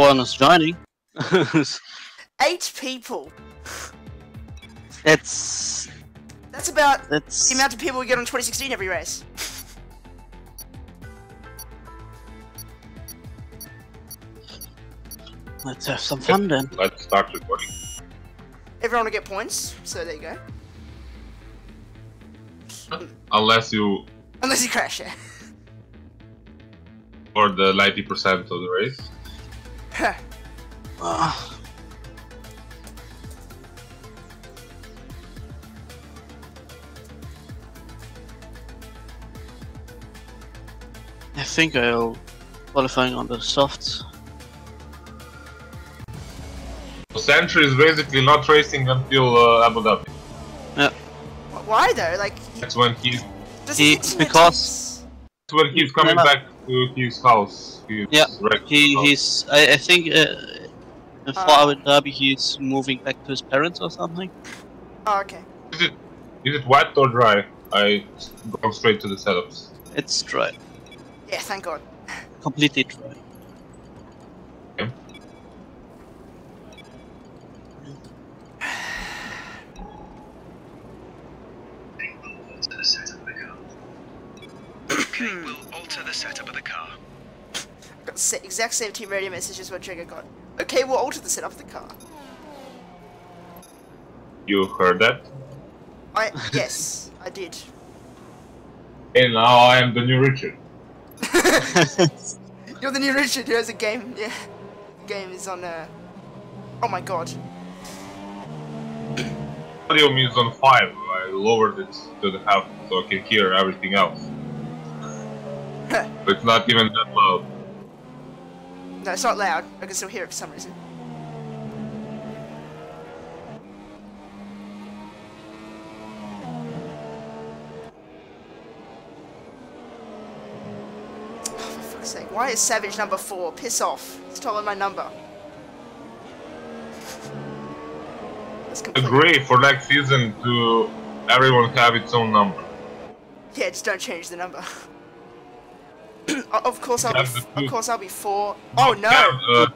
one is joining. Eight people. it's That's about it's the amount of people we get on 2016 every race. let's have some fun then. Let's start recording. Everyone will get points, so there you go. Unless you Unless you crash, yeah. Or the 90% of the race. Huh. I think I'll qualifying on the softs. Sentry is basically not racing until uh, Abu Dhabi. Wh- Why though? Like, That's when he's does He- because- that's when he's coming Never- back to his house. His Yeah, wrecked He house. he's I, I think uh, for Uh. Abu Dhabi he's moving back to his parents or something. Oh, okay. Is it is it wet or dry? I go straight to the setups. It's dry, Yeah, thank God. completely dry. Okay, we'll alter the setup of the car. Got the exact same team radio message as what Trigger got. Okay, we'll alter the setup of the car. You heard that? I yes, I did. And now I am the new Richard. You're the new Richard who has a game. Yeah, the game is on. Uh... Oh my God. Volume is on five. I lowered it to the half so I can hear everything else. It's not even that loud. No, it's not loud. I can still hear it for some reason. Oh, for fuck's sake. Why is Savage number four? Piss off. It's stolen my number. Agree for next season to everyone have its own number. Yeah, just don't change the number. O- of course I'll be. Have the F- two- of course I'll be four. Oh no! Uh,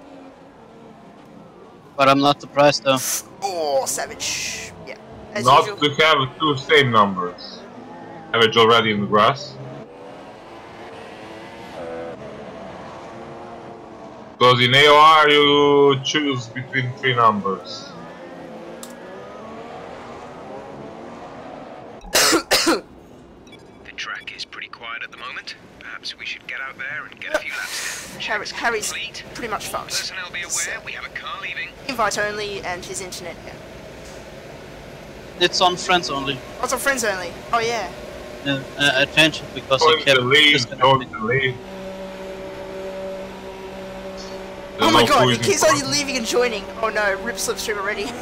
But I'm not surprised though. Oh, savage. Yeah. As not usual. to have two same numbers. Have it already in the grass. Because in AOR you choose between three numbers. The track is pretty quiet at the moment. Perhaps we should get out there and get a few laps in. Harry, Harry's complete. pretty much fucked. Personnel be aware, we have a car leaving. Invite only and his internet. Yeah. It's on friends only. Oh, it's on friends only. Oh yeah. Yeah, uh, I changed it because Join I the kept lead, disconnecting. join the lead. oh my no god, he cruising keeps for- on leaving and joining. Oh no, rip slipstream already.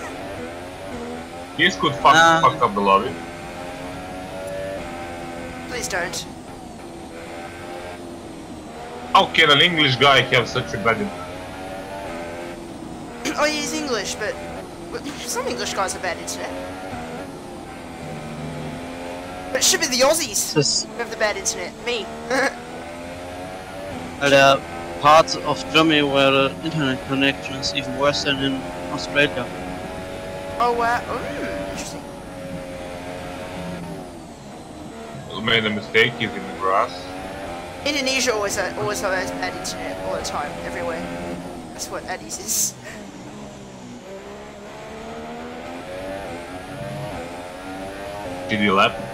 This could fuck, Nah. fuck up the lobby. Please don't. How can an English guy have such a bad internet? oh, yeah, he's English, but but some English guys have bad internet. But it should be the Aussies This, who have the bad internet. Me. uh, there are parts of Germany where the internet connection is even worse than in Australia. oh wow. Mm, interesting. who made a mistake? He's in the grass. Indonesia always always has bad internet all the time, everywhere. That's what Addis is. Did he lap?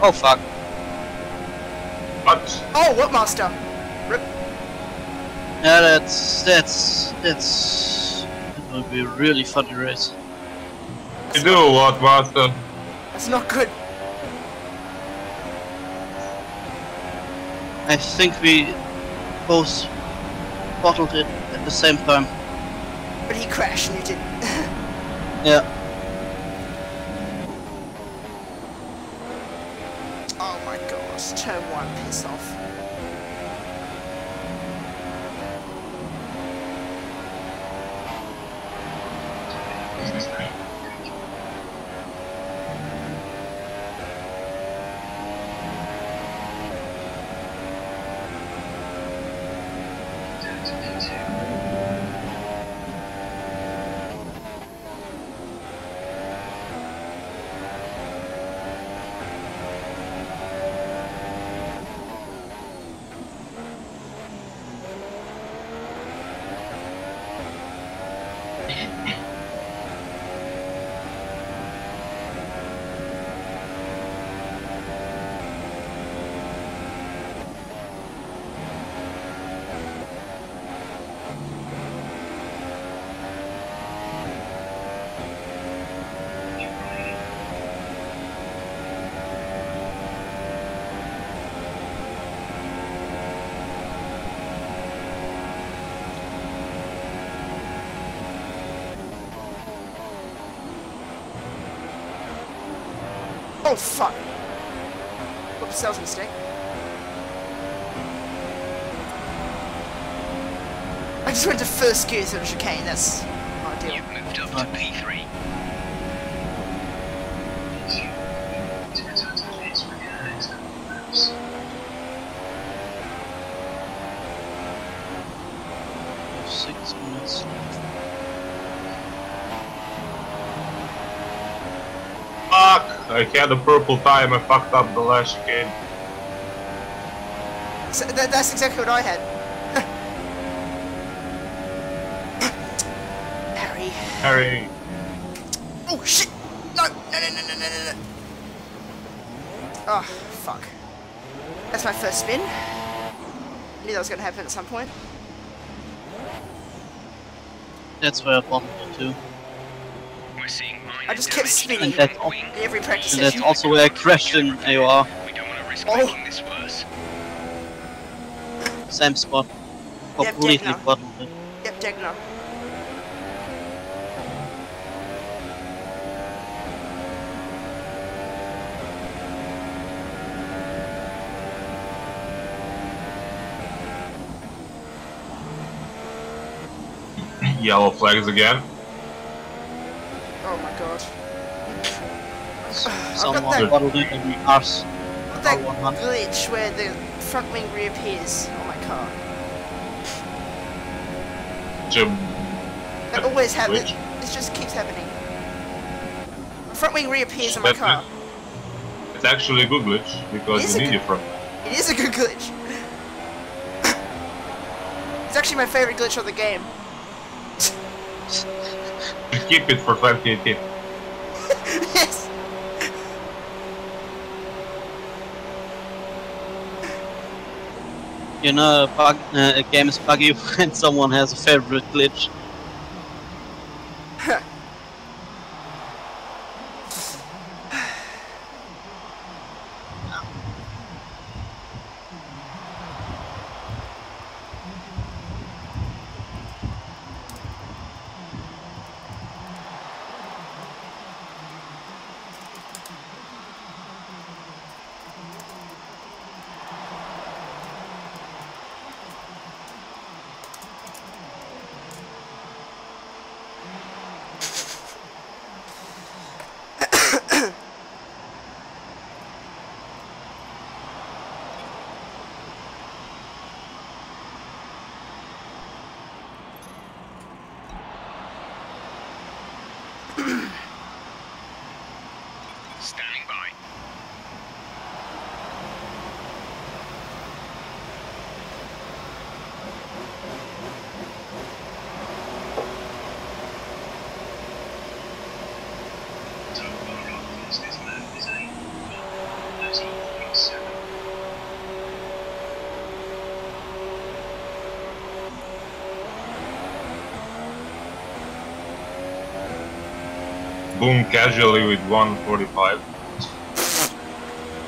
Oh fuck. What? Oh, what master? Rip. Yeah, that's that's that's that will be a really funny race. You do what, master? That's not good. I think we both bottled it at the same time. But he crashed and you didn't. Yeah. oh my gosh. Just turn one, piss off. Oh fuck! Whoops, that was a mistake. I just went to first gear to the chicane, that's not ideal. You've moved up to P3. Six minutes left. Fuck! I had a purple time, I fucked up the last chicane. So that, that's exactly what I had. Harry. Harry, Oh shit! No! No, no, no, no, no, no, no. Oh, fuck. That's my first spin. I knew that was gonna happen at some point. That's where I bottled it too. We're seeing minor I just kept damage spinning. And the that front al- wing. In every practice And that's also where I crashed in AOR. We don't want to risk Oh. making this worse. Oh. Same spot. Completely Degner. bottled it. Yep, Degner. yellow flags again. Oh my god. I've Someone got that, bottled it in Ars. got that R100. glitch where the front wing reappears on my car. Jim, That always happens. It just keeps happening. My front wing reappears on my That's car. it's actually a good glitch because you need it from. It is a good glitch. it's actually my favorite glitch of the game. Keep it for 2018. Yes. You know, bug, uh, a game is buggy when someone has a favorite glitch. Casually with 145.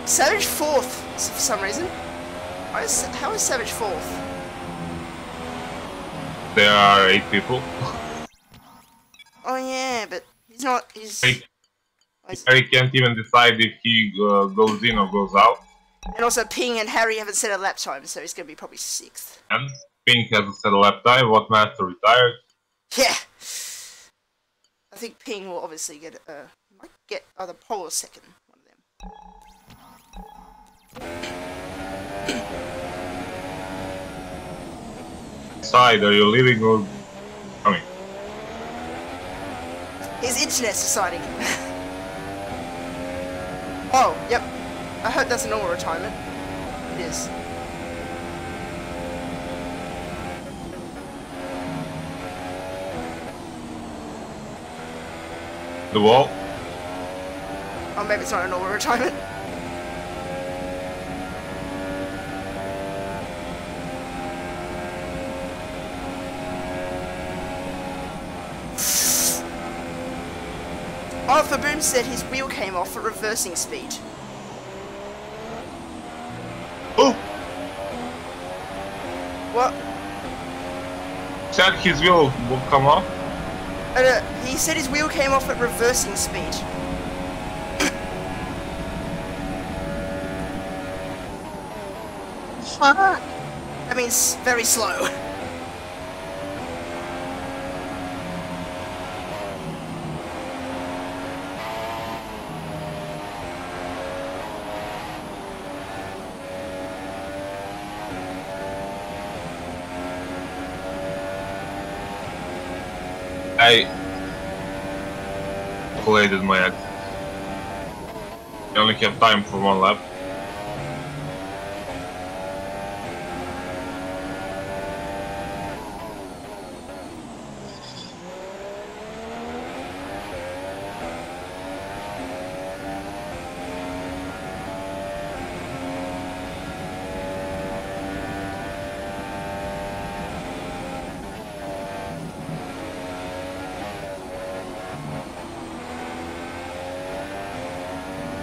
Savage fourth for some reason. How is, how is Savage fourth? There are 8 people. Oh yeah, but he's not. He's. Oh, Harry can't even decide if he uh, goes in or goes out. And also, Ping and Harry haven't set a lap time, so he's going to be probably sixth. And Pink has a set a lap time. What master retired? Yeah. I think Ping will obviously get uh might get either pole or second. One of them. Side, are you leaving or coming? His internet's deciding. oh, yep. I hope that's a normal retirement. It is. The wall? Oh, maybe it's not a normal retirement. Arthur Boom said his wheel came off at reversing speed. Oh! What? Said his wheel will come off. Uh, he said his wheel came off at reversing speed. Fuck. That means very slow. I calculated my exit. I only have time for one lap.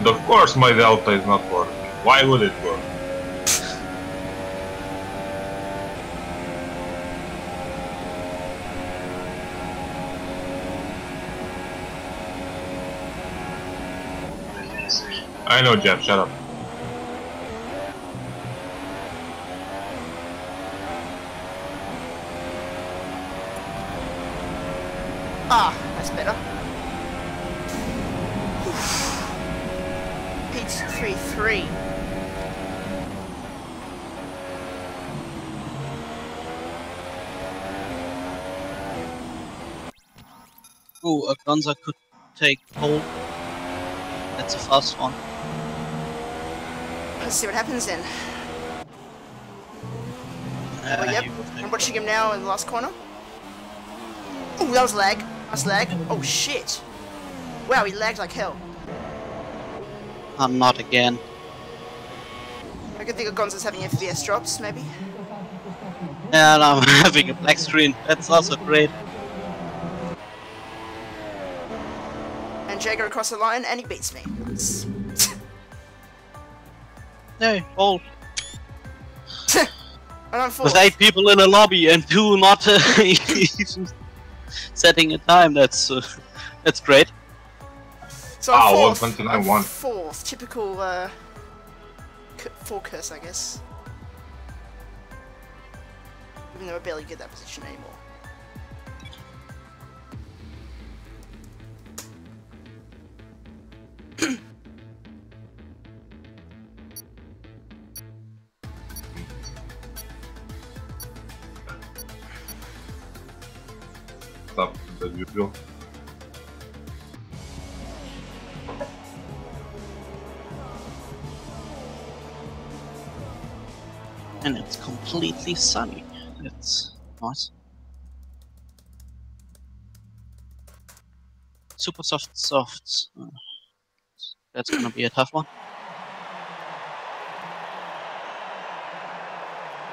Of course my delta is not working. Why would it work? I know, Jeff, shut up. Ah, that's better. Pete three three. Ooh, a Gonza could take pole. That's a fast one. Let's see what happens then. Uh, Oh, yep. he will take I'm watching him now in the last corner. Oh, that was lag. That's lag. Oh shit. Wow, he lagged like hell. I'm not again. I can think of Gonzo's having FPS drops, maybe. And I'm having a black screen. That's also great. Jagger across the line, and he beats me. no, Hey, pole. and I'm. With eight people in a lobby and two not uh, setting a time. That's uh, that's great. So I'm Ah, fourth. 129 I'm won. fourth. Typical uh, c- four curse, I guess. Even though I barely get that position anymore. Stop. And it's completely sunny. It's nice. Super soft softs. Uh, that's gonna be a tough one.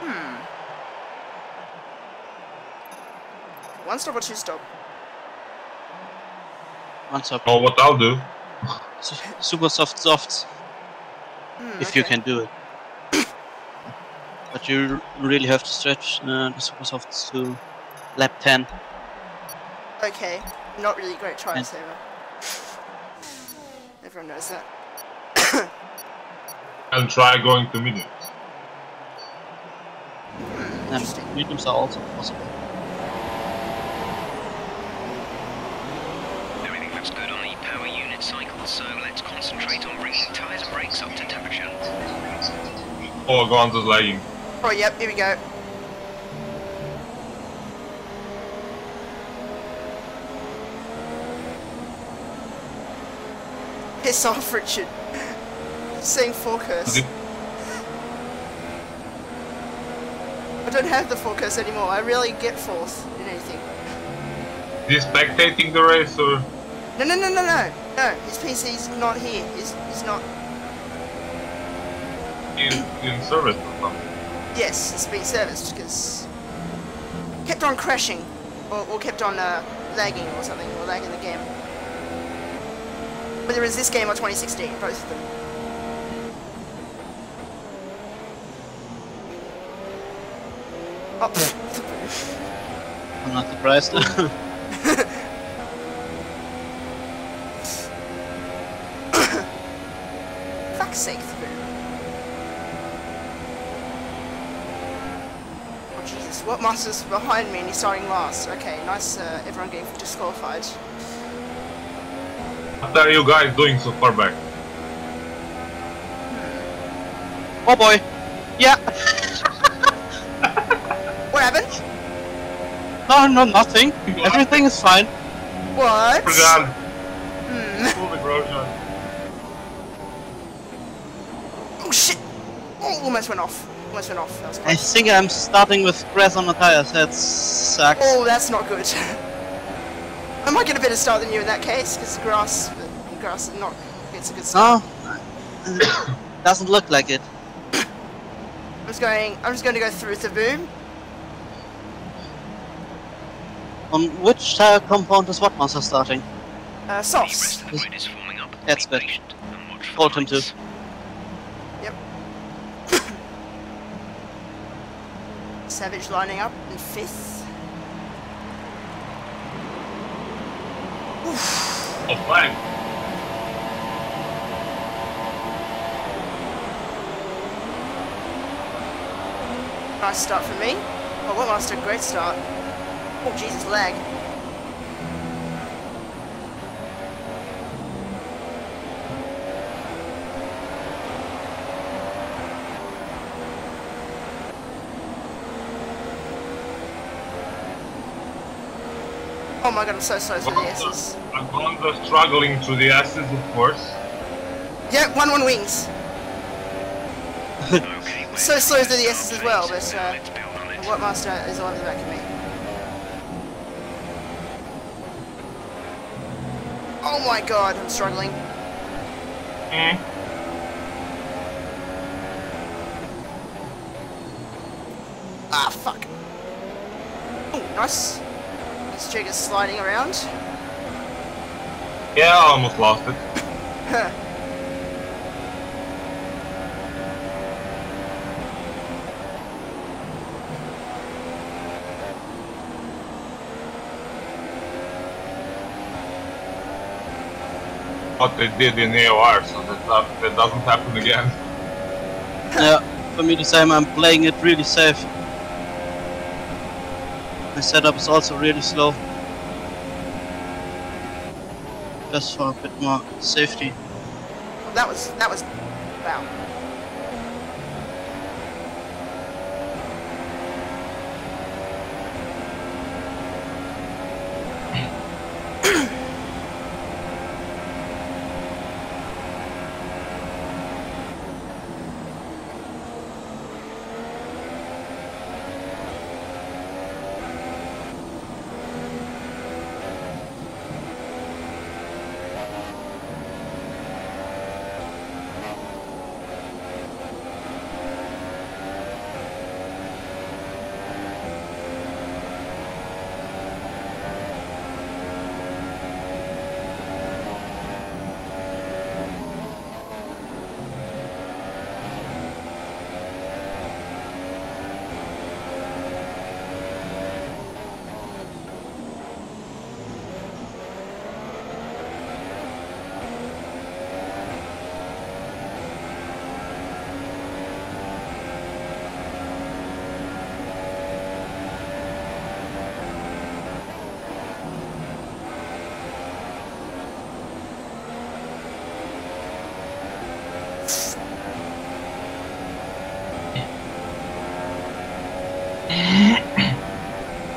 Hmm. One stop or two stop? One stop. Oh, what I'll do? Super soft softs, Hmm, if you can do it. But you really have to stretch uh, the super softs to lap 10. Okay. Not really a great try And- saver. Everyone knows that. And try going to mediums. And mediums are also possible. Everything looks good on the power unit cycle, so let's concentrate on bringing tyres and brakes up to temperature. Oh, Gonzo's lagging. Oh, yep, here we go. Piss off, Richard. Saying forecast. I don't have the forecast anymore. I rarely get fourth in anything. Is he spectating the race or? No, no, no, no, no. No, his PC's not here. He's, he's not. in, in service or something. Yes, it's been serviced because kept on crashing, or, or kept on uh, lagging or something, or lagging the game. Whether it's this game or 2016, both of them. Oh. I'm not surprised. fuck's sake, through. Oh Jesus, what master's behind me and he's starting last. Okay, nice, uh, everyone getting disqualified. What are you guys doing so far back? oh boy. Yeah. What happened? No, no, nothing. Everything is fine. What? Forgot. Hmm. Full erosion. Oh shit! Oh, almost went off. Almost went off. That was I think I'm starting with grass on the tires. That sucks. Oh, that's not good. I might get a better start than you in that case, because grass, but grass is not. It's a good start. No. Doesn't look like it. I'm just going. I'm just going to go through the boom. On which tire compound is what monster starting? Uh, The softs. rest of the grid is forming up. That's good. patient and watch for Told him to. Yep. Savage lining up in fifth. Oh, flag. Nice start for me. Oh, what master? Great start. Oh, Jesus, lag. Oh my god, I'm so slow through the S's. Gonzo struggling through the S's, of course. Yeah, 1-1 wings. Okay, we're So slow through through the start S's as well, but, Now uh, let's build on it. The What master is on the back of me. Oh my god, I'm struggling. Mm. Ah, fuck. Oh, nice. This jig is sliding around. Yeah, I almost lost it. What they did in AOR, so that, that, that doesn't happen again. Yeah, for me the same. I'm playing it really safe. My setup is also really slow. Just for a bit more safety. That was, that was, wow.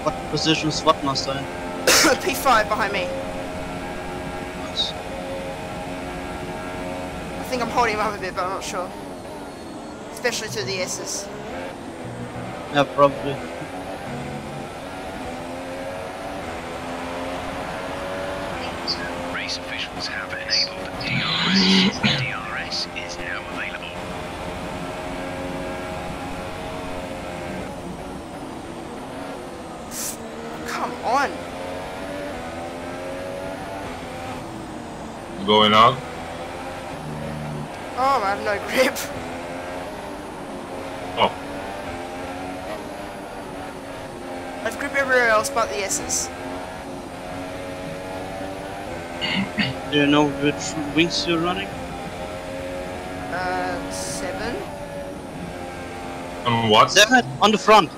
What position is Swatmaster in? P5 behind me. Nice. I think I'm holding him up a bit, but I'm not sure. Especially to the S's. Yeah, probably. Race officials have enabled DRS. DRS is now available. Come on. Going out. Oh, I have no grip. Oh, I have grip everywhere else but the S's. Do you know which wings you're running? Uh, seven? on what? Seven on the front.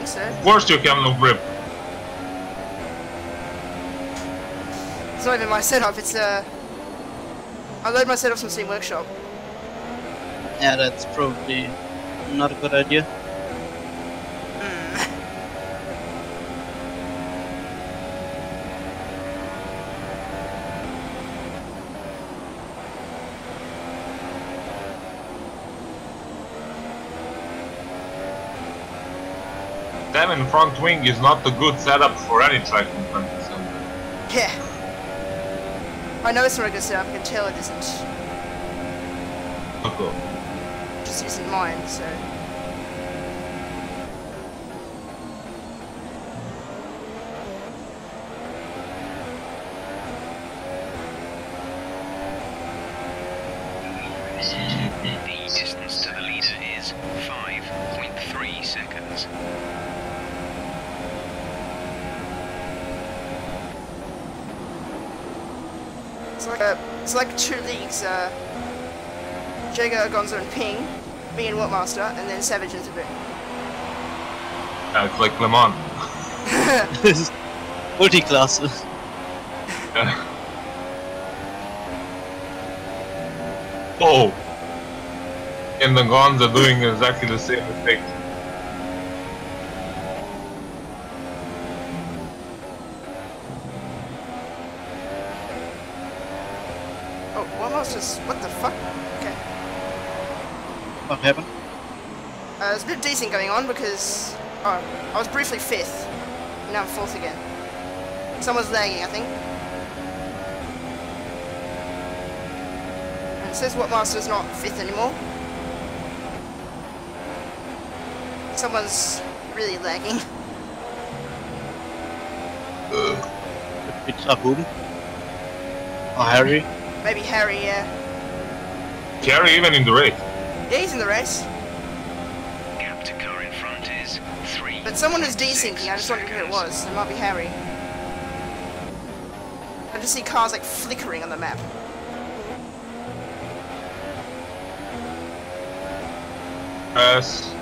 I so. Of course you have no grip. It's not even my setup, it's uh I load my setup from Steam Workshop. Yeah, that's probably not a good idea. Seven front wing is not a good setup for any track in 20 Yeah. I know it's not a good setup, I can tell it isn't. Okay. Just isn't mine, so. The distance to the leader is 5.3 seconds. It's like a, it's like two leagues, uh, Jager, Gonzo, and Ping, me and Whatmaster, and then Savage into bit. Yeah, it's like Le Mans. Multi-class. Yeah. Oh! And the guns are doing exactly the same mistake. Oh, Whatmaster's, what the fuck? Okay. What happened? Uh, there's a bit of decent going on because, oh, I was briefly fifth, now I'm fourth again. Someone's lagging, I think. And it says Whatmaster's not fifth anymore. Someone's really lagging. It's Abum. Or Harry. Maybe Harry, yeah. Carry even in the race. Yeah, he's in the race. But someone who's desyncing, I just wondered who it was. It might be Harry. I just see cars like flickering on the map. As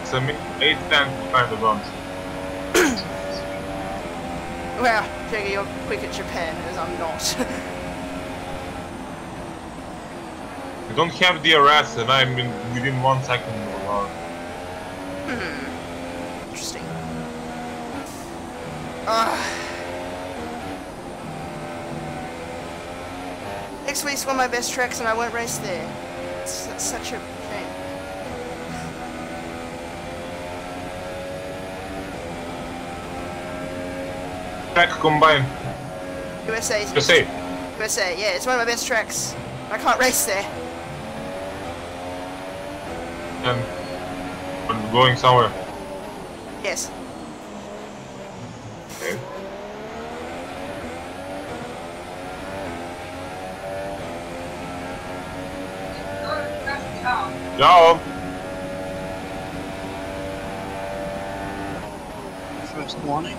it's a mi- 8 10 behind the Jagger, you're quick at Japan, as I'm not. I don't have the DRS and I'm in, within one second of the Week's one of my best tracks and I won't race there. It's, that's such a shame. Track combined. USA. USA. USA, yeah, it's one of my best tracks. I can't race there. Um, and we're going somewhere. Yes. Okay. Ciao. First warning.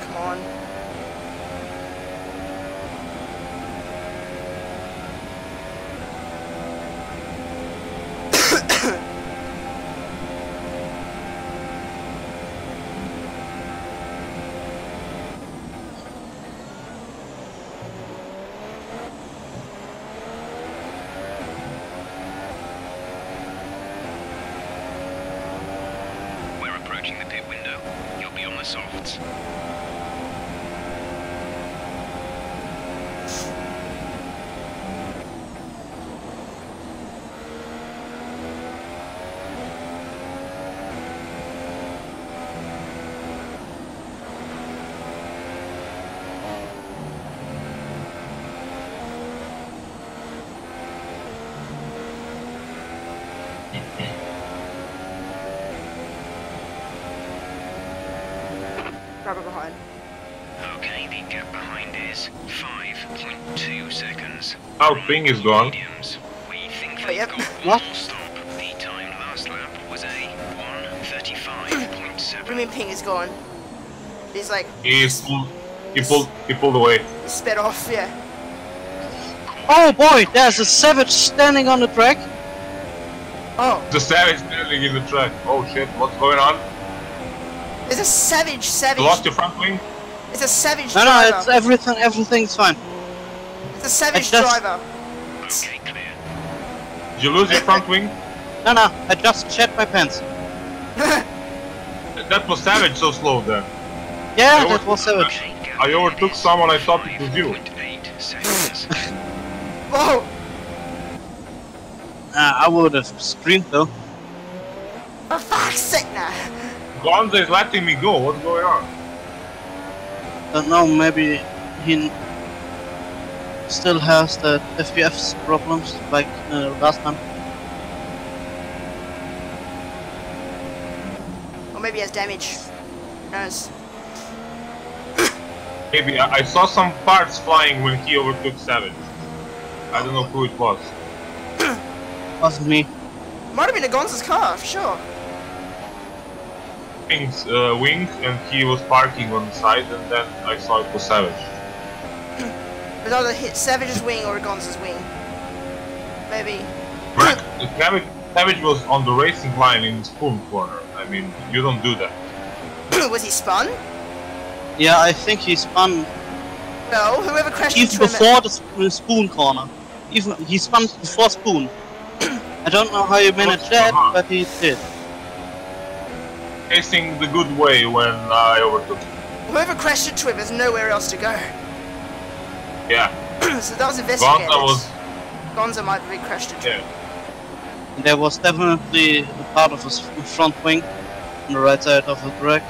Come on. softs. Grab her behind. Okay, the gap behind is 5.2 seconds. Our ping is gone. Mediums. We think Oh, they've yep. got one What? more stop. The time last lap was a What do you 135.7. mean ping is gone? He's like, He's pulled, he pulled, he pulled away. he sped off, yeah. Oh boy, there's a savage standing on the track. Oh, The savage standing in the track. Oh shit, what's going on? there's a savage, savage. You lost your front wing? It's a savage No, no, driver. it's everything. Everything's fine. It's a savage It's just- driver. Okay, clear. Did you lose your front wing? No, no, I just shed my pants. That was savage so slow then. Yeah, I that was savage. Okay, I overtook someone, I thought it was you. 5.8. Whoa! Uh, I would have screamed though. For fuck's sake now! Gonza is letting me go. What's going on? I Don't know, maybe he n- still has the FPS problems like uh, last time. Or maybe he has damage. Who knows? Maybe I, I saw some parts flying when he overtook Savage. I don't know who it was. Wasn't me. Might have been a Gonza's car, for sure. Wing's uh, wing, and he was parking on the side, and then I saw it was Savage. It was either hit Savage's wing or a Gonza's wing. Maybe. Right. Savage, Savage was on the racing line in Spoon Corner. I mean, you don't do that. was he spun? Yeah, I think he spun No, whoever crashed even into him. before the spoon corner. Even he spun before spoon. I don't know how you managed that, uh-huh. but he did. Facing the good way when uh, I overtook. him. Whoever crashed into him has nowhere else to go. Yeah, so that was investigated. Gonza was. Gonza might have been crashed into him. Yeah. There was definitely a part of his front wing on the right side of the track.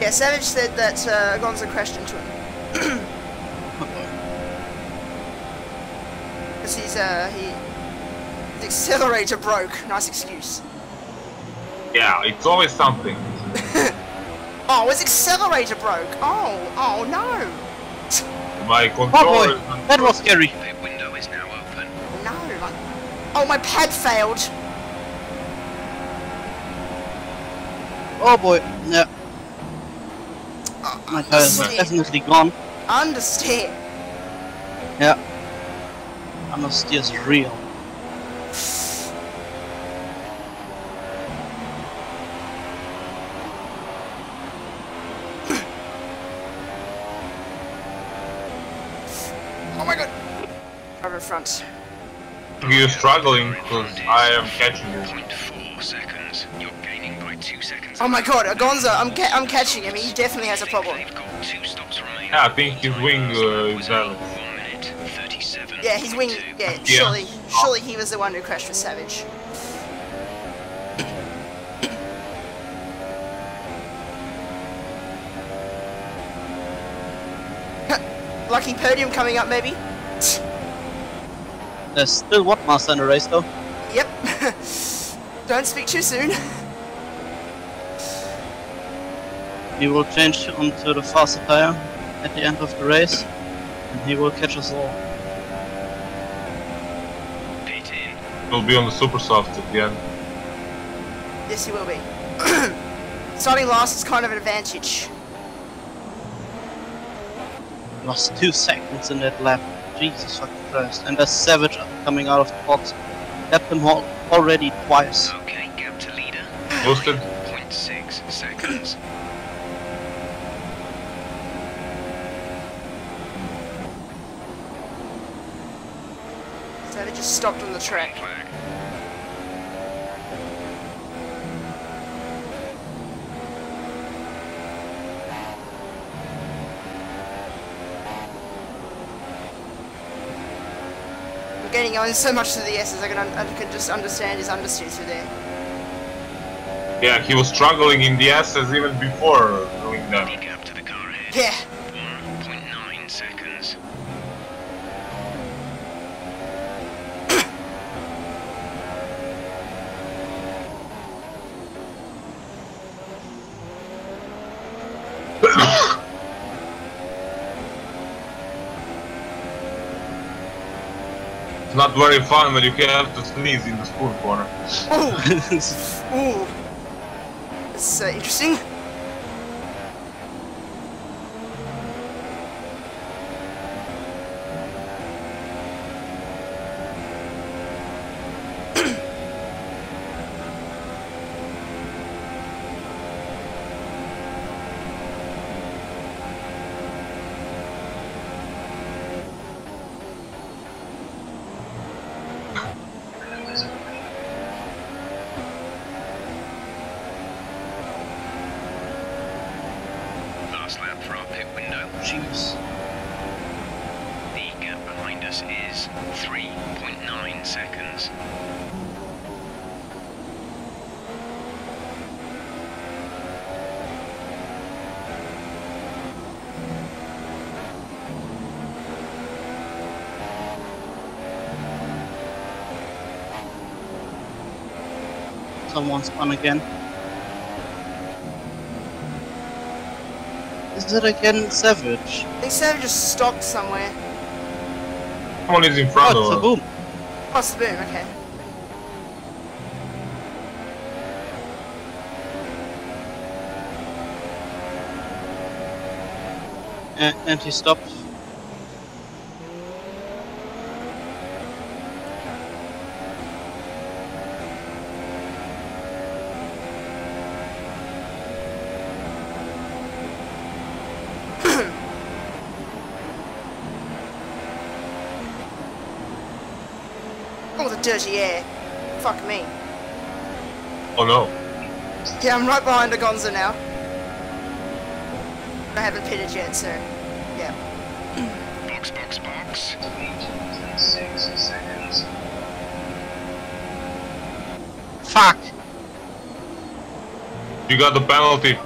Yeah, Savage said that uh, Gonza crashed into him. Because he's, uh, he... The accelerator broke. Nice excuse. Yeah, it's always something. Oh, his accelerator broke! Oh, oh no! My Oh controller. boy, that was scary. The window is now open. No, like... Oh, my pad failed! Oh boy, yeah, Oh, my tire is definitely gone. Understeer. Yeah, understeer's real. You're struggling because I am catching you. 0.4 seconds. You're gaining by 2 seconds. Oh my god, uh, Gonza, I'm, ca I'm catching him. He definitely has a problem. They've got two stops remaining. Yeah, I think his wing uh, is valid. 1 minute 37. Yeah, his wing. Yeah, surely, surely he was the one who crashed with Savage. Lucky podium coming up, maybe. There's still Wattmaster in the race though. Yep. Don't speak too soon. He will change onto the faster tire at the end of the race, and he will catch us all. Pit in. Will be on the super soft at the end. Yes, he will be. Starting last is kind of an advantage. Lost two seconds in that lap. Jesus fucking Christ. And there's Savage coming out of the box. Left him al- already twice. Okay, gap to leader. Boosted. 0.6 seconds. So they just stopped on the track. Flag. I'm getting on so much to the S's, I can, un- I can just understand his understeer through there. Yeah, he was struggling in the S's even before doing that. gap to the car ahead. Yeah. 1.9 seconds. It's not very fun when you have to sneeze in the spoon corner. Ooh, ooh. It's uh, interesting. Last lap for our pit window. Jeez. The gap behind us is 3.9 seconds. Someone's on again. Is it again Savage? I think Savage just stopped somewhere. Someone is in front Oh, it's a of us. boom. Oh, it's the boom, okay. A- and he stopped. Oh, the dirty air. Fuck me. Oh no. Yeah, I'm right behind the Gonza now. I haven't pitted yet, so yeah. Box, box, box. Fuck! You got the penalty.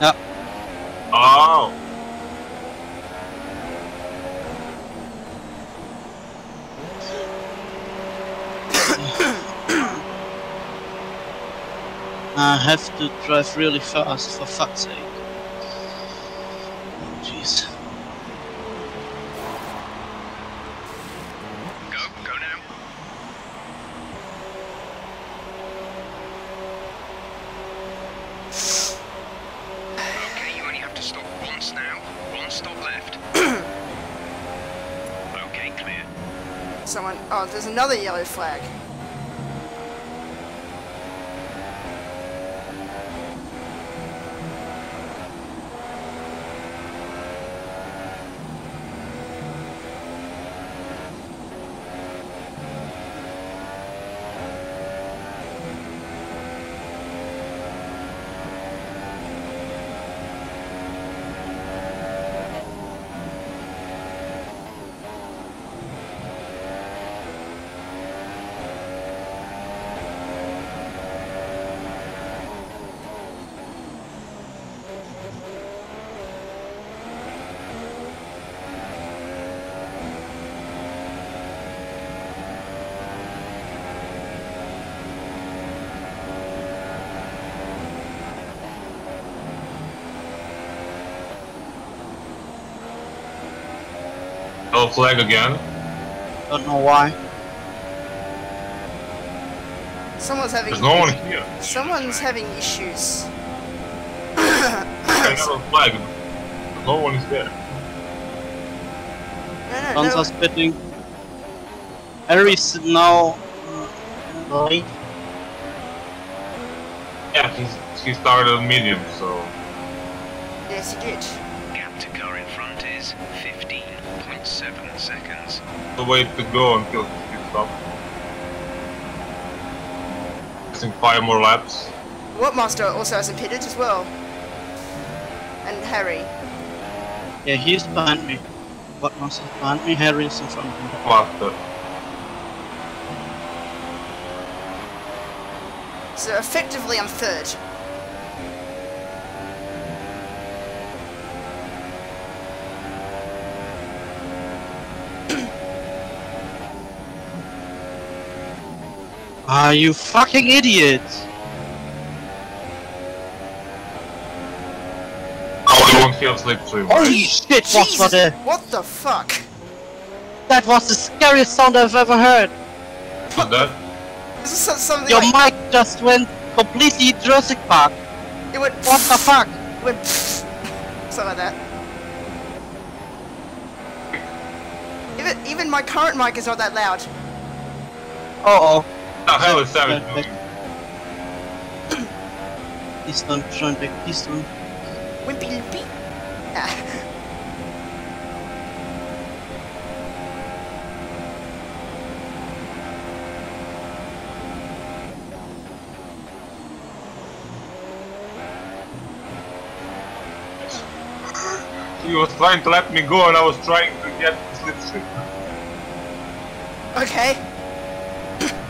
Yeah. Oh. I have to drive really fast for fuck's sake. Oh, jeez. Go, go now. Okay, you only have to stop once now. One stop left. okay, clear. Someone. Oh, there's another yellow flag. Yellow flag again. Don't know why. Someone's having. There's no one here. Someone's having issues. I yellow flag. No one is there. No, no, no. Gonza's pitting. Harry's now late. Yeah, he's, he started medium, so Yes, he did. the way to go until it stop. up. think five more laps. What Master also has a impeded as well. And Harry. Yeah, he's behind me. What Master behind me, Harry is in front of me. Master. So effectively I'm third. Ah, you fucking idiot! Oh, I won't feel slipstream. Holy shit, what Jesus, was that? what the fuck? That was the scariest sound I've ever heard! What's that? Is this so- something Your like... mic just went completely Jurassic Park! It went... What the fuck? It went... Something like that. Even, even my current mic is not that loud. Uh oh. What the hell is Savage Perfect. doing? Keystone, trying to Keystone. Wimpy loopy. He was trying to let me go and I was trying to get the slipstream. Okay.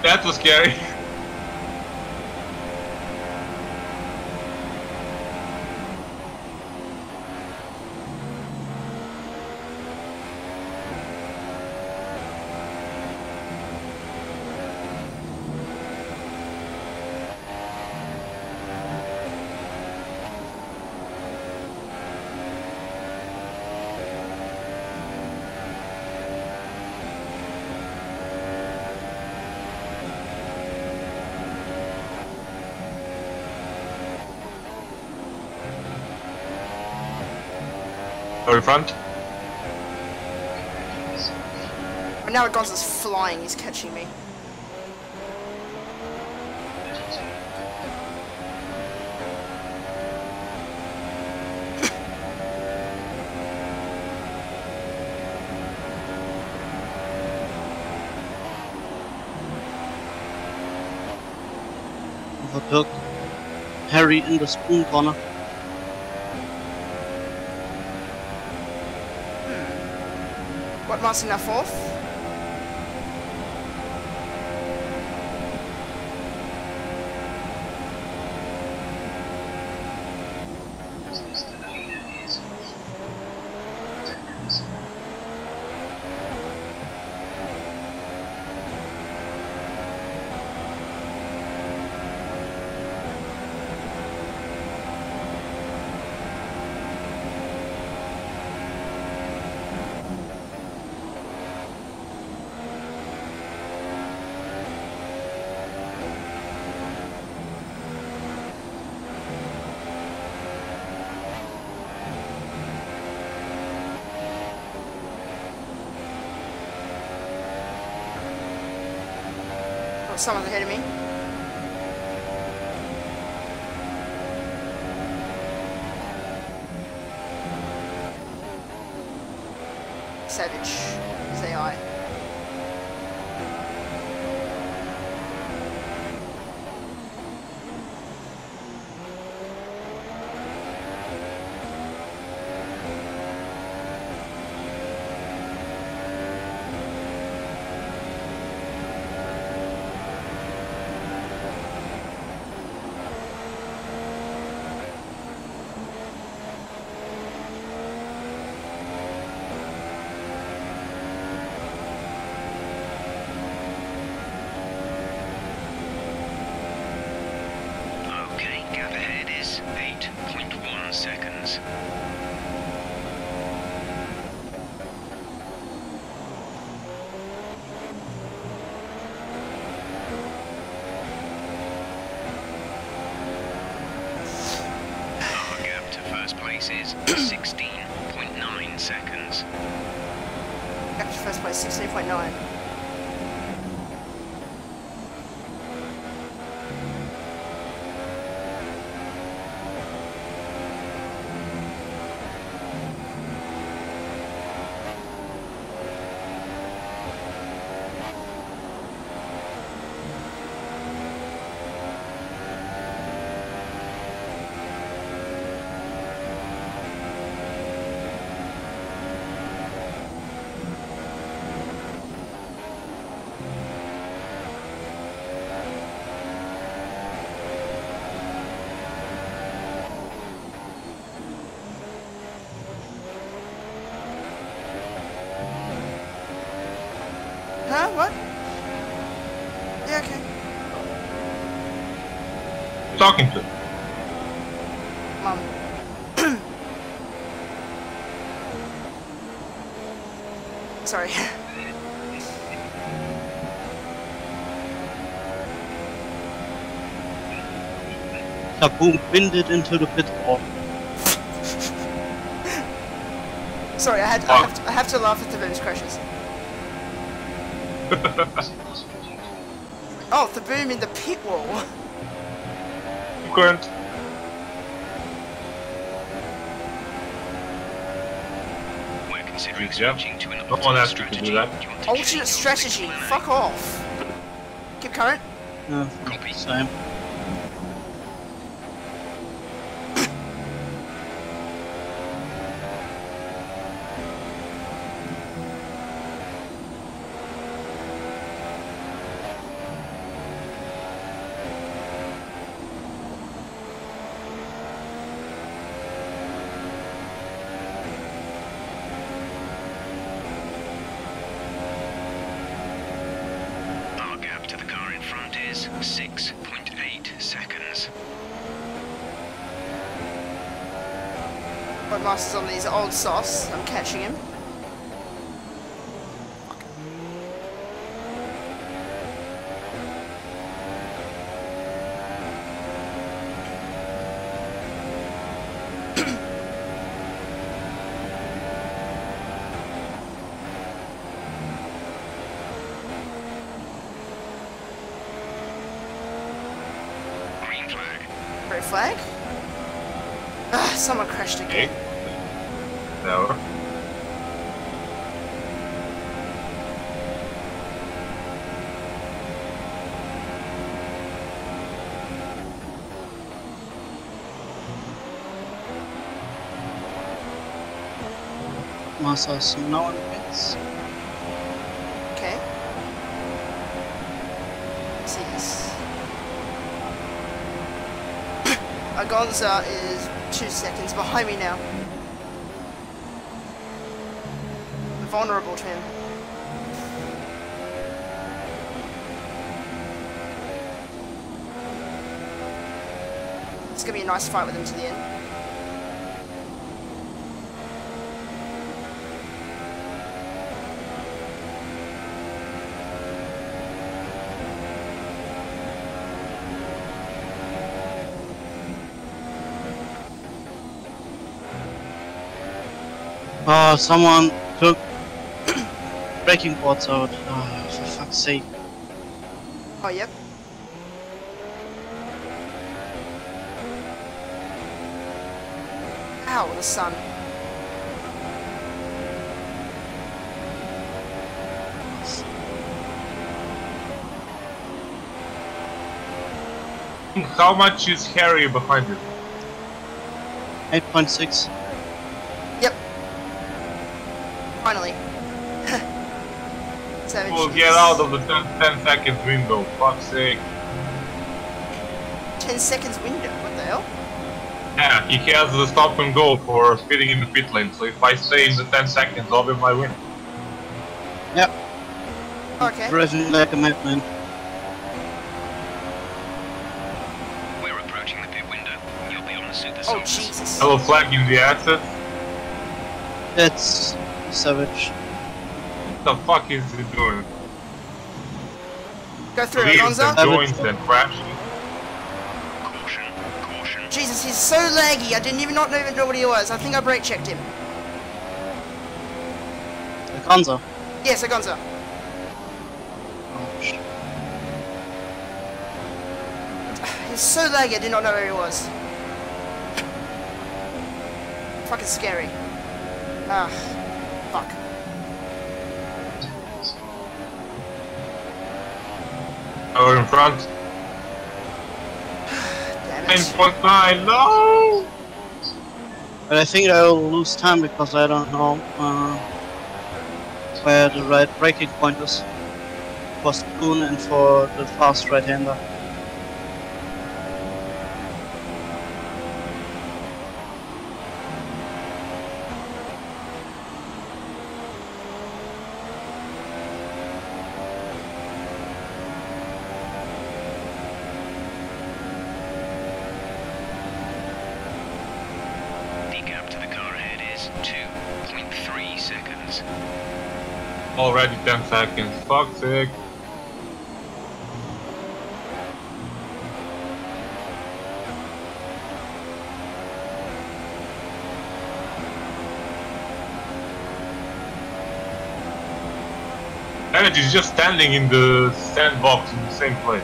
That was scary. Sorry, front. And now Gonzo's flying, he's catching me. Overtook Harry in the spoon corner. What, Martin now someone's ahead of me. 168.9. Talking to. Mum. Sorry. Kaboom, winded into the pit wall. Sorry, I had I have, to, I have to laugh at the Boom's crashes. Oh, the boom in the pit wall. Current. We're considering Yeah. switching to an No one alternate asked you to strategy. do that. Do you want to Alternate strategy. Fuck off. Keep current. Yeah, Copy. same. Our gap to the car in front is 6.8 seconds. But Master's on these old sauce. I'm catching him. Green flag. Red flag. Ah, someone crashed Okay. again. Never. Masa's now in pits. Okay. See this. Agonza is two seconds behind me now. Vulnerable to him. It's gonna be a nice fight with him to the end. Oh, someone took braking boards out. Oh, for fuck's sake. Oh, yep. Ow, the sun. How much is Harry behind it? 8.6. Yep. Finally. Savage. We'll get out of the 10, 10 seconds window. Fuck's sake. 10 seconds window. What the hell? Yeah, he has the stop and go for speeding in the pit lane. So if I stay in the 10 seconds, I'll be my win. Yep, Okay. driving like a madman. We're approaching the pit window. You'll be on the super Oh. Jesus. Hello, flag in the asset. That's savage. What the fuck is he doing? Go through it, Leaves Gonza. and joins and crashing. Caution, caution. Jesus, he's so laggy. I didn't even not even know what he was. I think I brake checked him. Akanza. Yes, Agonza. Oh, shit. He's so laggy. I did not know where he was. Fucking scary. Ah, Or in front. Damn it. 9.9, no! But I think I will lose time because I don't know uh, where the right braking point is. For Spoon and for the fast right Already 10 seconds. Fuck sake. Savage is just standing in the sandbox in the same place.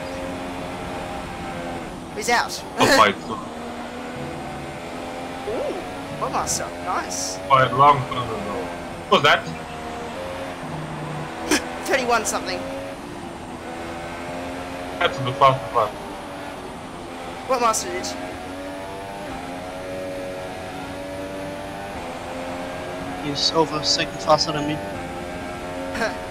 He's out. So quite, Ooh, nice. quite long time ago. What was that? 31 something. That's the fast part. Webmaster did. He's over a second faster than me.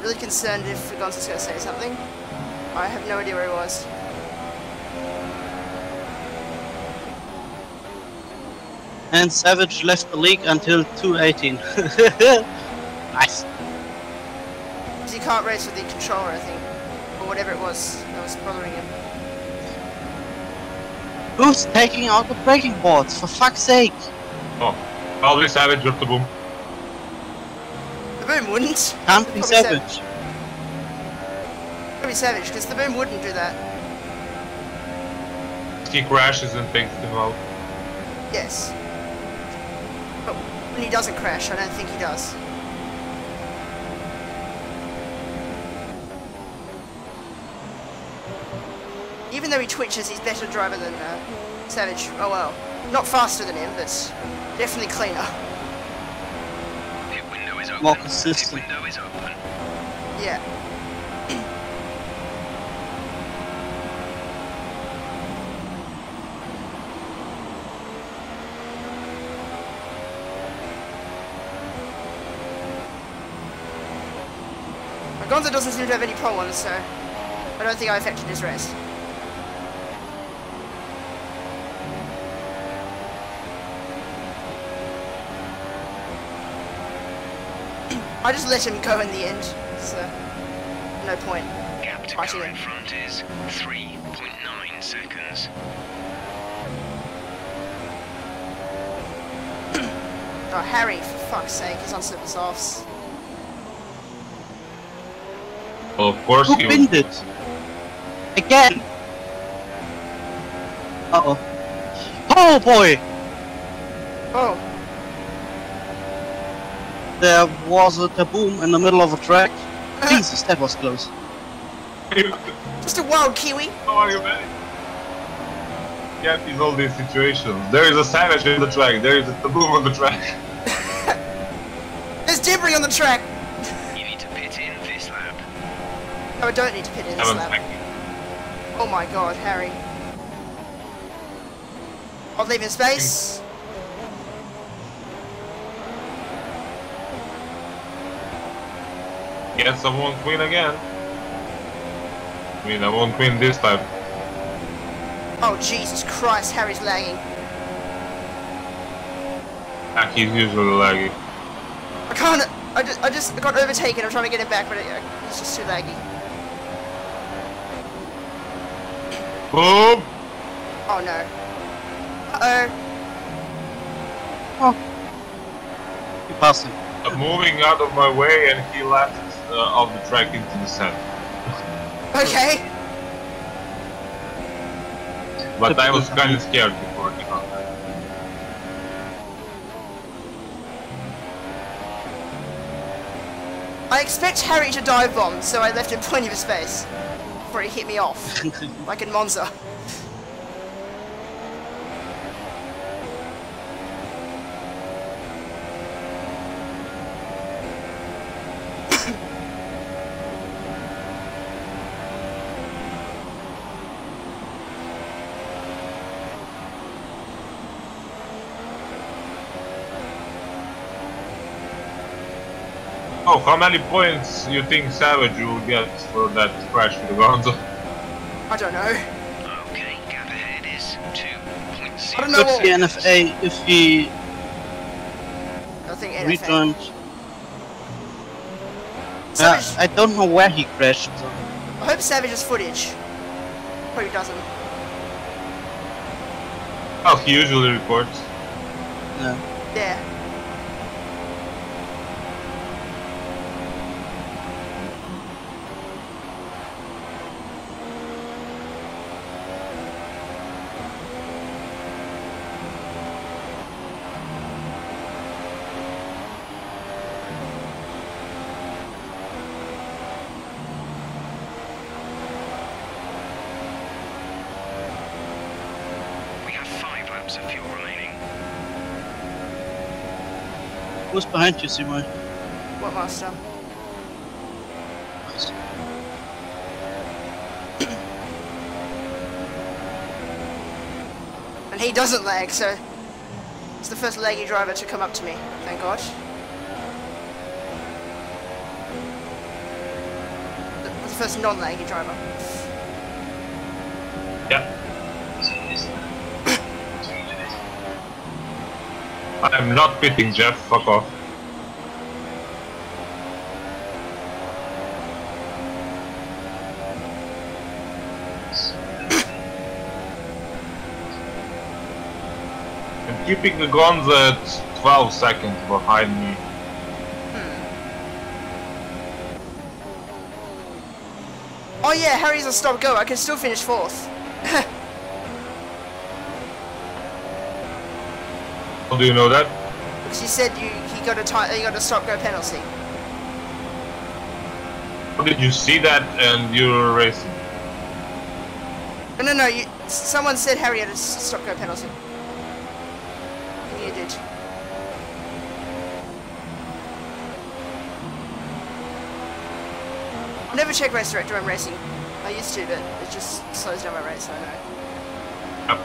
Really concerned if Gonzo's gonna say something. I have no idea where he was. And Savage left the league until 218. nice. Because he can't race with the controller, I think. Or whatever it was that was bothering him. Who's taking out the braking boards? For fuck's sake! Oh, probably Savage with the boom. The boom wouldn't. Can't be Probably Savage. Probably Savage, because the boom wouldn't do that. He crashes and takes him out. Yes. But when he doesn't crash, I don't think he does. Even though he twitches, he's better driver than uh, Savage. Oh well. Not faster than him, but definitely cleaner. Pit window is open. More Pit consistent. window is open. Yeah. But doesn't seem to have any problems, so I don't think I affected his race. I just let him go in the end, so no point. Gap to car in front is 3.9 seconds. Oh, Harry, for fuck's sake, he's on super softs. Well, of course Who he pinned it? Again! Uh oh. Oh boy! Oh, There was a kaboom in the middle of a track. Jesus, that was close. just a wild Kiwi. How are you, man? Get these all these situations. There is a savage in the track. There is a taboom on the track. There's debris on the track. No, I don't need to pit in this lap. Oh my god, Harry. I'll leave in space. Yes, I won't win again. I mean, I won't win this time. Oh Jesus Christ, Harry's lagging. Ah, he's usually laggy. I can't. I just, I just got overtaken. I'm trying to get it back, but it, it's just too laggy. Boom! Oh no. Uh oh. He passed him. I'm moving out of my way and he left uh, off the track into the sand. Okay. But I was kind of scared before he got there. I expect Harry to dive bomb, so I left him plenty of space before he hit me off, like in Monza. Oh, how many points you think Savage will get for that crash with Gonzo? I don't know. Okay, gap ahead is 2.0. I don't know Could what- the NFA if he I think NFA. rejoined. Savage, Uh, I don't know where he crashed. I hope Savage has footage. Probably doesn't. Oh, he usually reports. Yeah. Yeah. We have five laps of fuel remaining. Who's behind you, Seymour? What master? Nice. And he doesn't lag, so it's the first laggy driver to come up to me. Thank God. The, the first non-laggy driver. Yeah. I'm not pitting Jeff, fuck off. I'm keeping the guns at 12 seconds behind me. Hmm. Oh yeah, Harry's a stop go. I can still finish fourth. How do you know that? Because you said you he got a ti he got a stop go penalty. How did you see that and you're racing? No, no, no. You, someone said Harry had a stop go penalty. And you did. I never check race director when racing. I used to, but it just slows down my race. I know. Yep.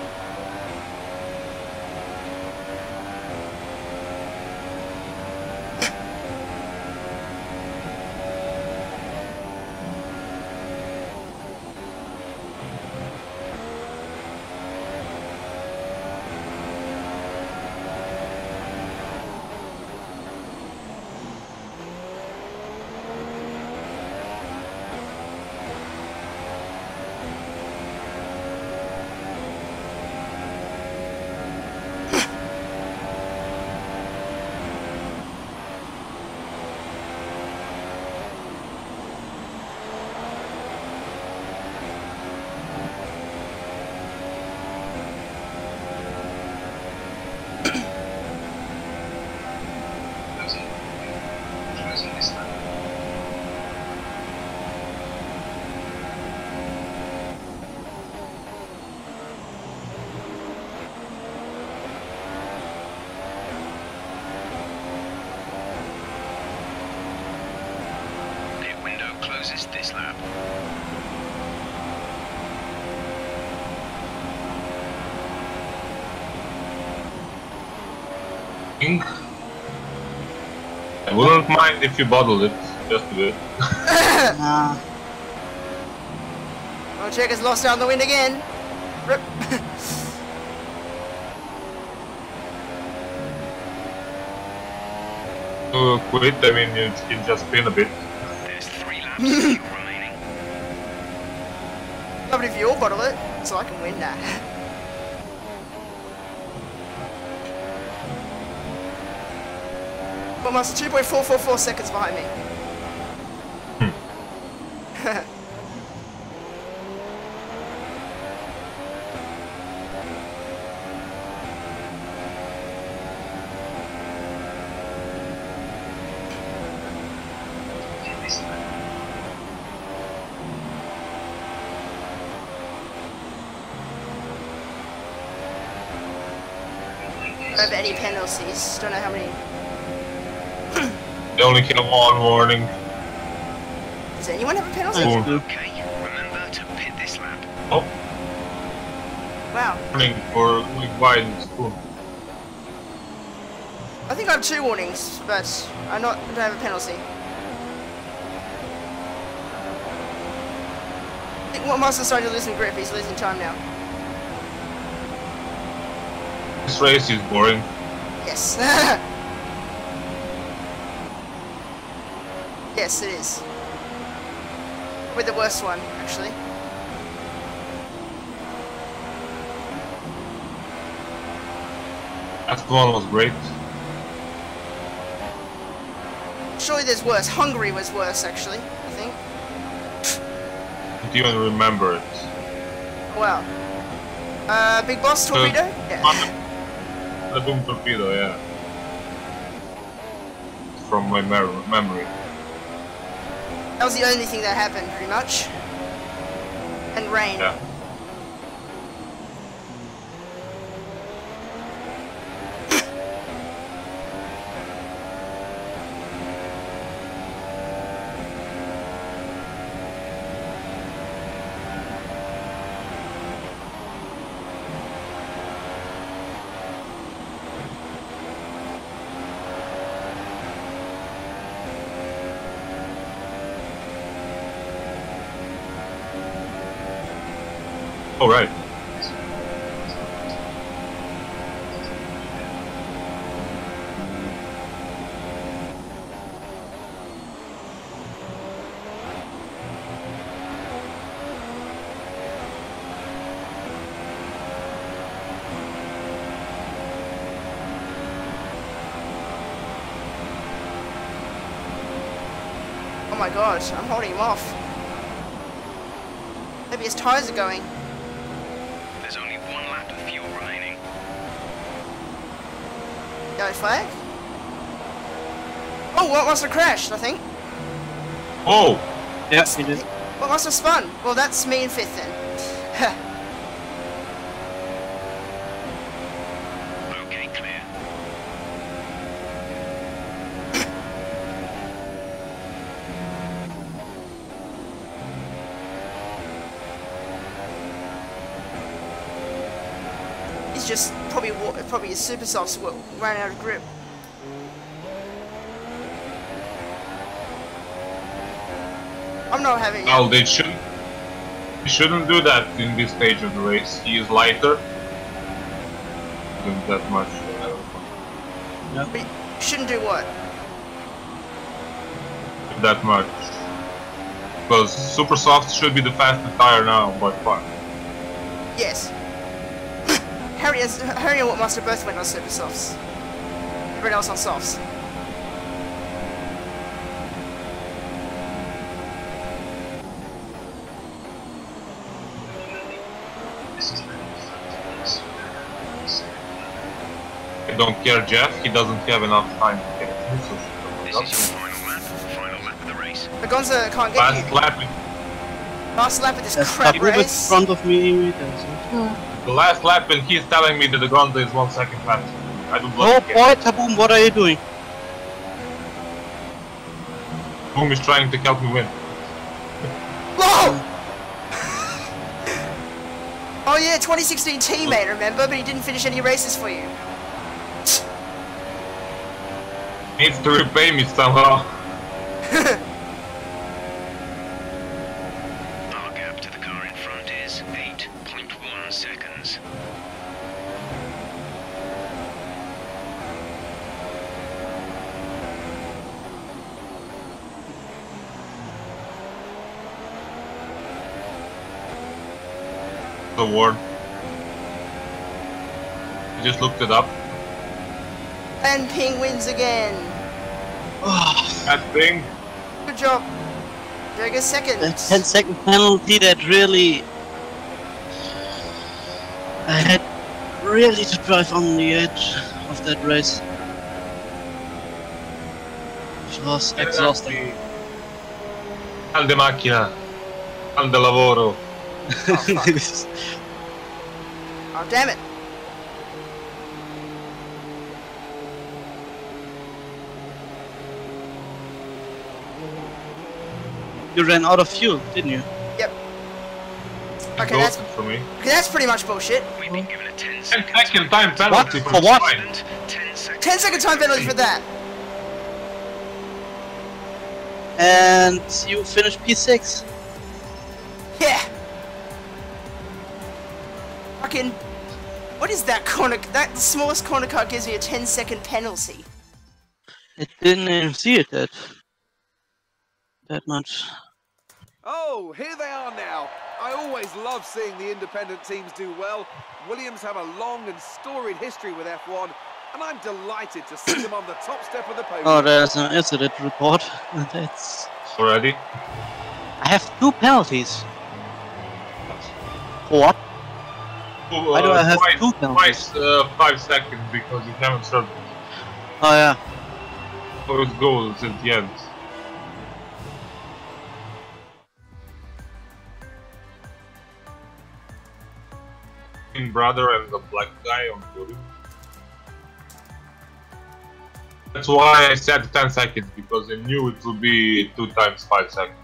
Pit window closes this lap. Ink. I wouldn't mind if you bottled it, just a bit. Nah. Oh, Checker's lost down the wind again. Rip. To quit, I mean, you can just spin a bit. There's three laps of fuel remaining. Lovely if you all bottle it, so I can win that. Master 2.444 seconds behind me. Have any penalties. Don't know how many. They only get one warning. Does anyone have a penalty? Oh. Okay, remember to pit this lap. Oh, Wow. warning for going wide in spoon. I think I have two warnings, but I'm not don't have a penalty. I think what Master's starting to lose some grip. He's losing time now. This race is boring. Yes. yes, it is. With the worst one, actually. That one was great. Surely there's worse. Hungary was worse, actually, I think. I Don't even remember it. Wow. Uh, Big Boss Torpedo? Yeah. The boom torpedo, yeah. From my mer- memory. That was the only thing that happened, pretty much. And rain. Yeah. All right. Oh my god, I'm holding him off. Maybe his tires are going. There's only one lap of fuel remaining. Yellow flag? Oh, what must have crashed, I think. Oh, Yeah, he did. What must have spun? Well, that's me in fifth then. Okay, clear. He's just probably wa- probably his super softs were running out of grip. I'm not having it. well, they shouldn't. They shouldn't do that in this stage of the race. He is lighter. Isn't that much. uh, But you shouldn't do what? that much. Because super soft should be the fastest tire now by far. Yes. Harry, has, Harry and What both went on super softs. Everyone else on softs. I don't care, Jeff. He doesn't have enough time to get it. This is your final lap. Final lap of the race. But Gonza can't get Last you. lap, Last lap of this There's crap Tabu in race. front of me. There's hmm. The last lap, and he's telling me that the Gonza is one second faster. I don't Oh believe it. boy, Taboom, what are you doing? Boom is trying to help me win. Whoa! oh yeah, 2016 teammate, remember? But he didn't finish any races for you. Needs to repay me somehow. just looked it up. And penguins again. That thing. Good job. There goes second. That 10 second penalty that really. I had really to drive on the edge of that race. It was exhausting. Grande macchina. Grande lavoro. Oh, oh damn it. You ran out of fuel, didn't you? Yep. It Okay, that's for me. okay, that's pretty much bullshit. We've been given a 10 10 second second time penalty For what? spine. 10 seconds. 10 second time penalty for that. And you finished P6. Yeah. Fucking. What is that corner? That the smallest corner car gives me a 10 second penalty. I didn't even see it that that much. Oh, here they are now. I always love seeing the independent teams do well. Williams have a long and storied history with F1, and I'm delighted to see them on the top step of the podium. Oh, there's an incident report. That's. Already? I have two penalties. For what? Why do I have twice, two penalties? Twice uh, five seconds because you haven't started Oh yeah. first goals at the end. Green brother and the black guy on podium. That's why I said 10 seconds because I knew it would be two times five seconds.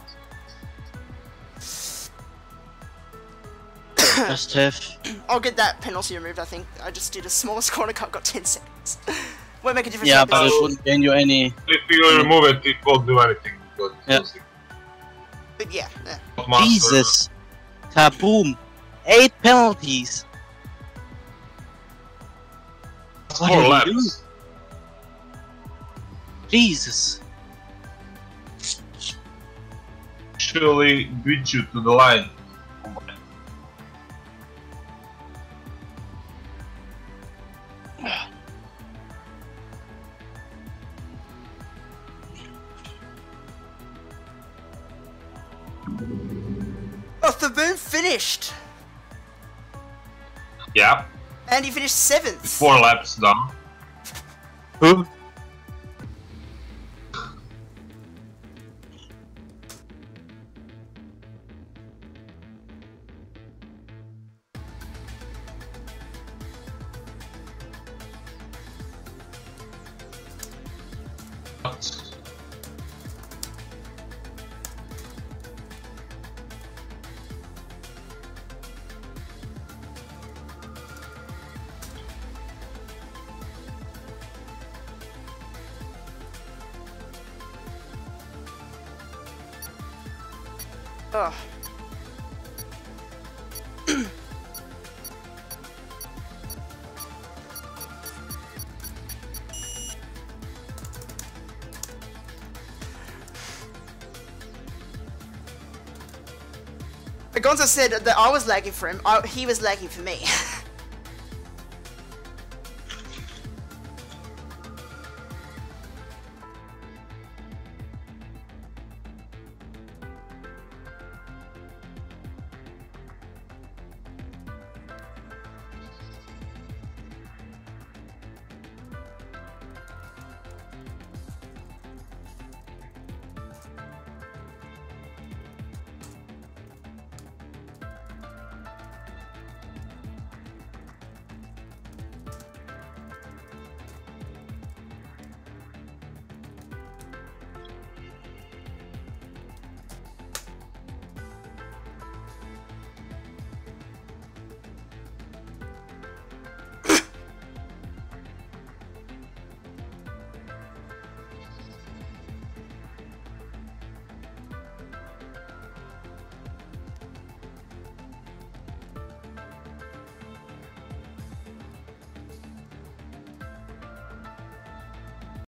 That's tough. I'll get that penalty removed, I think. I just did a smallest corner cut, got 10 seconds. Won't make a difference. Yeah, but this. it wouldn't gain you any. If you remove it, it won't do anything because Yeah. But yeah, yeah. Jesus. Kaboom. Eight penalties. What Four are you laps. doing? Jesus. Actually beat you to the line. Oh, the boom finished! Yeah, And he finished 7th. four laps down. Who? Ugh. Gonzo said that I was lagging for him. I, he was lagging for me.